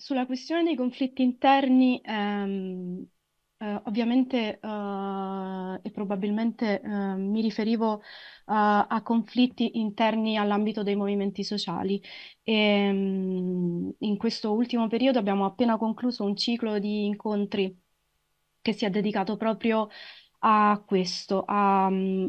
sulla questione dei conflitti interni, ehm, eh, ovviamente eh, e probabilmente eh, mi riferivo a conflitti interni all'ambito dei movimenti sociali. E, ehm, in questo ultimo periodo abbiamo appena concluso un ciclo di incontri che si è dedicato proprio a questo, a,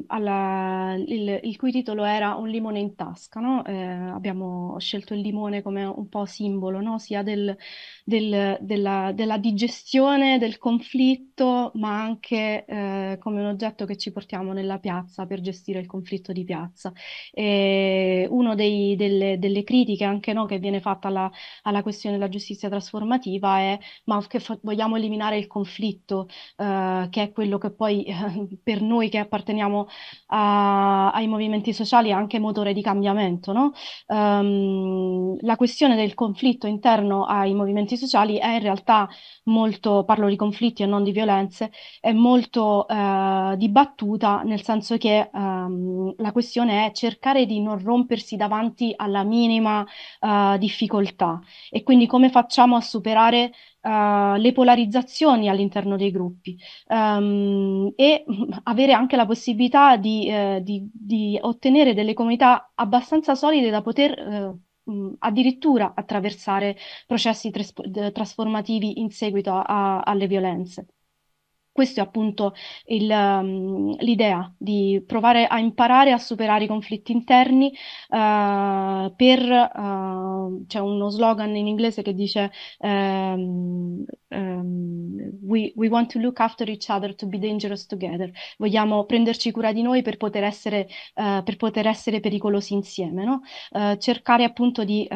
alla, il, il, cui titolo era Un limone in tasca. No? Eh, abbiamo scelto il limone come un po' simbolo no? sia del, del, della, della, digestione del conflitto, ma anche eh, come un oggetto che ci portiamo nella piazza per gestire il conflitto di piazza. E una delle, delle, critiche anche no, che viene fatta alla, alla, questione della giustizia trasformativa è ma che vogliamo eliminare il conflitto, eh, che è quello che poi per noi che apparteniamo a, ai movimenti sociali è anche motore di cambiamento. No? Um, la questione del conflitto interno ai movimenti sociali è in realtà molto, parlo di conflitti e non di violenze, è molto uh, dibattuta nel senso che um, la questione è cercare di non rompersi davanti alla minima uh, difficoltà e quindi come facciamo a superare uh, le polarizzazioni all'interno dei gruppi um, e avere anche la possibilità di, uh, di, di, ottenere delle comunità abbastanza solide da poter uh, addirittura attraversare processi tras- trasformativi in seguito a, a, alle violenze. Questo è appunto il, um, l'idea di provare a imparare a superare i conflitti interni uh, per, uh, c'è uno slogan in inglese che dice um, um, we, we, want to look after each other to be dangerous together. Vogliamo prenderci cura di noi per poter essere, uh, per poter essere pericolosi insieme. No? cercare appunto di,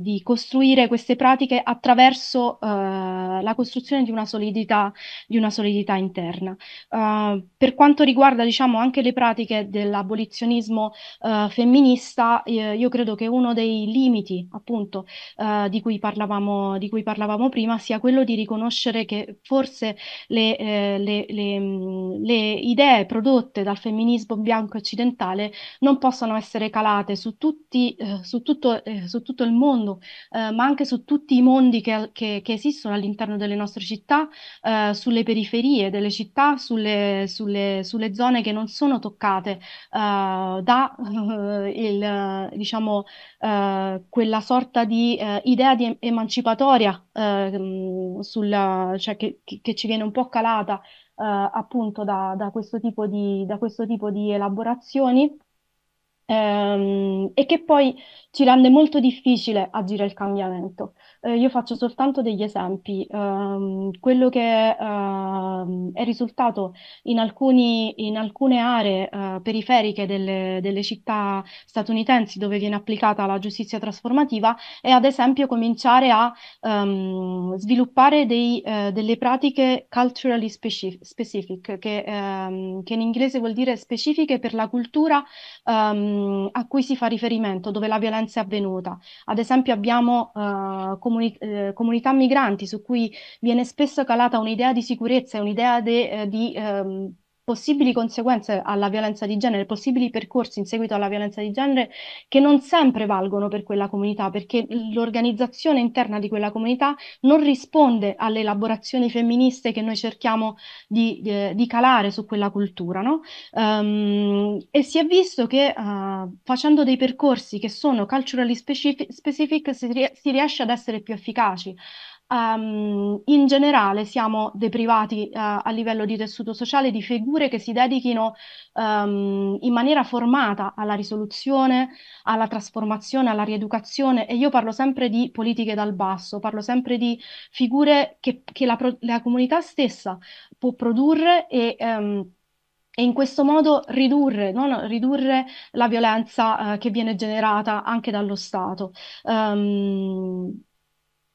di, costruire queste pratiche attraverso la costruzione di una solidità, di una solidità interna. Uh, per quanto riguarda diciamo, anche le pratiche dell'abolizionismo uh, femminista, eh, io credo che uno dei limiti appunto uh, di, cui parlavamo, di, cui parlavamo, prima sia quello di riconoscere che forse le, eh, le, le, le idee prodotte dal femminismo bianco occidentale non possano essere calate su, tutti, eh, su, tutto, eh, su tutto, il mondo, ma anche su tutti i mondi che, che, che esistono all'interno delle nostre città, sulle periferie delle città, sulle, sulle, sulle zone che non sono toccate uh, da uh, il, diciamo, uh, quella sorta di idea di emancipatoria sulla, cioè che, che, ci viene un po' calata appunto da, da, questo tipo di, da questo tipo di elaborazioni. Ehm, e che poi ci rende molto difficile agire il cambiamento. Eh, io faccio soltanto degli esempi. Um, quello che uh, è risultato in, alcuni, in alcune aree uh, periferiche delle, delle, città statunitensi dove viene applicata la giustizia trasformativa è ad esempio cominciare a um, sviluppare dei, uh, delle pratiche culturally specific, specific che, um, che, in inglese vuol dire specifiche per la cultura a cui si fa riferimento, dove la violenza è avvenuta. Ad esempio abbiamo comuni- eh, comunità migranti su cui viene spesso calata un'idea di sicurezza e un'idea de, eh, di ehm, possibili conseguenze alla violenza di genere, possibili percorsi in seguito alla violenza di genere che non sempre valgono per quella comunità, perché l'organizzazione interna di quella comunità non risponde alle elaborazioni femministe che noi cerchiamo di, di, di calare su quella cultura. No? Um, e si è visto che uh, facendo dei percorsi che sono culturally specific, specific si, si riesce ad essere più efficaci um, in generale siamo deprivati uh, a livello di tessuto sociale di figure che si dedichino um, in maniera formata alla risoluzione, alla trasformazione, alla rieducazione e io parlo sempre di politiche dal basso, parlo sempre di figure che, che la, la, comunità stessa può produrre e um, e in questo modo ridurre, no? ridurre la violenza uh, che viene generata anche dallo Stato. Um,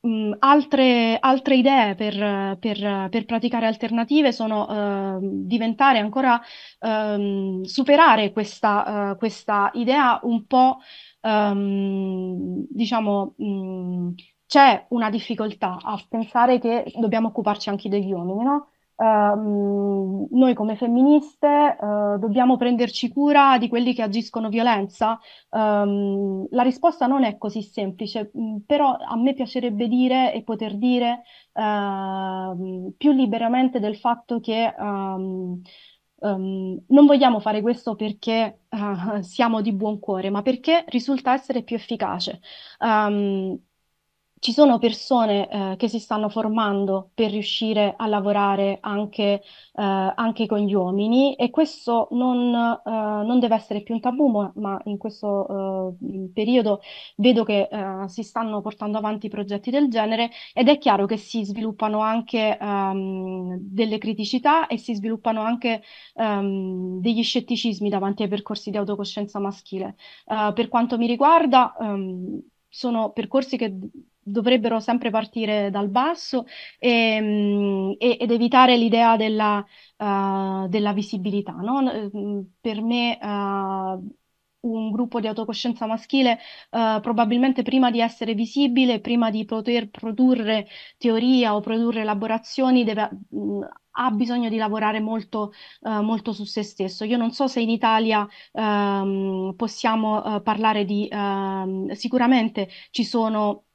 Mm, altre, altre, idee per, per, per, praticare alternative sono uh, diventare ancora, um, superare questa, uh, questa, idea un po', um, diciamo, um, c'è una difficoltà a pensare che dobbiamo occuparci anche degli uomini, no? Ehm, noi come femministe eh, dobbiamo prenderci cura di quelli che agiscono violenza? Ehm, la risposta non è così semplice, mh, però a me piacerebbe dire e poter dire ehm, più liberamente del fatto che ehm, ehm, non vogliamo fare questo perché eh, siamo di buon cuore, ma perché risulta essere più efficace. Ehm, ci sono persone eh, che si stanno formando per riuscire a lavorare anche, eh, anche con gli uomini e questo non, eh, non deve essere più un tabù, ma, in questo eh, periodo vedo che eh, si stanno portando avanti progetti del genere ed è chiaro che si sviluppano anche ehm, delle criticità e si sviluppano anche ehm, degli scetticismi davanti ai percorsi di autocoscienza maschile. Eh, per quanto mi riguarda, ehm, sono percorsi che dovrebbero sempre partire dal basso e, mm, e, ed evitare l'idea della, uh, della visibilità. No? Mm, per me uh, un gruppo di autocoscienza maschile uh, probabilmente prima di essere visibile, prima di poter produrre teoria o produrre elaborazioni, deve, mh, ha bisogno di lavorare molto, uh, molto, su se stesso. Io non so se in Italia um, possiamo uh, parlare di... Sicuramente ci sono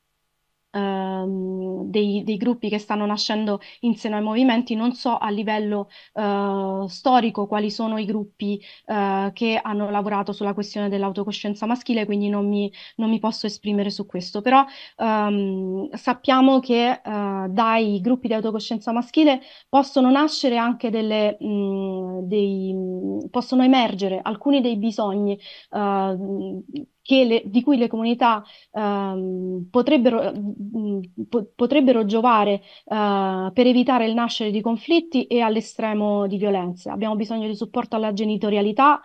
ehm, dei, dei, gruppi che stanno nascendo in ai movimenti, non so a livello eh, storico quali sono i gruppi eh, che hanno lavorato sulla questione dell'autocoscienza maschile, quindi non mi, non mi posso esprimere su questo, però ehm, sappiamo che eh, dai gruppi di autocoscienza maschile possono nascere anche delle, mh, dei, possono emergere alcuni dei bisogni uh, le, di cui le comunità um, potrebbero, po- potrebbero, giovare uh, per evitare il nascere di conflitti e all'estremo di violenze. Abbiamo bisogno di supporto alla genitorialità,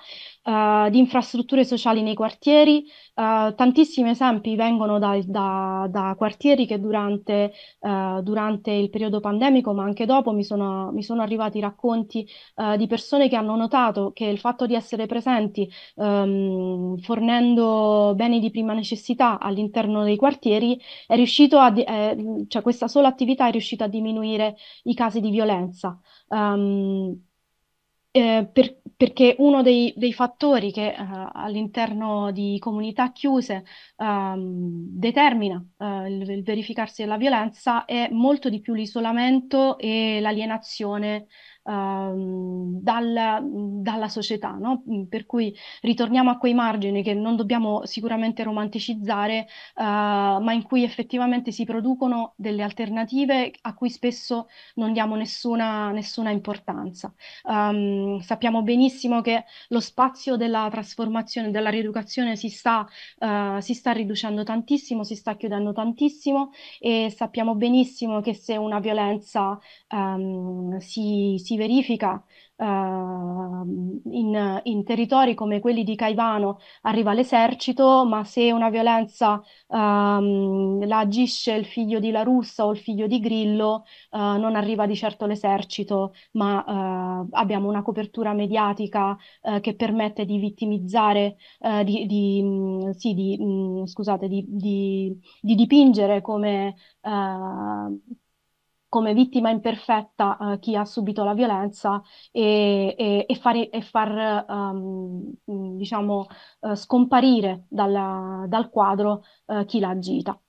uh, di infrastrutture sociali nei quartieri. Uh, tantissimi esempi vengono da, da, da quartieri che durante, uh, durante, il periodo pandemico, ma anche dopo, mi sono, mi sono arrivati racconti di persone che hanno notato che il fatto di essere presenti um, fornendo beni di prima necessità all'interno dei quartieri è riuscito a, eh, cioè questa sola attività è riuscita a diminuire i casi di violenza. Um, eh, per, perché uno dei, dei fattori che uh, all'interno di comunità chiuse um, determina uh, il, il, verificarsi della violenza è molto di più l'isolamento e l'alienazione Ehm, dal, dalla società, no? Mm, per cui ritorniamo a quei margini che non dobbiamo sicuramente romanticizzare, uh, ma in cui effettivamente si producono delle alternative a cui spesso non diamo nessuna, nessuna importanza. Um, sappiamo benissimo che lo spazio della trasformazione, della rieducazione si sta, uh, si sta riducendo tantissimo, si sta chiudendo tantissimo e sappiamo benissimo che se una violenza um, si, si verifica uh, in, in, territori come quelli di Caivano arriva l'esercito, ma se una violenza um, la agisce il figlio di La Russa o il figlio di Grillo, uh, non arriva di certo l'esercito, ma uh, abbiamo una copertura mediatica che permette di vittimizzare, di, di, mh, sì, di, mh, scusate, di, di, dipingere come come vittima imperfetta uh, chi ha subito la violenza e, e, e, fare, e far um, diciamo, uh, scomparire dalla, dal quadro uh, chi l'ha agita.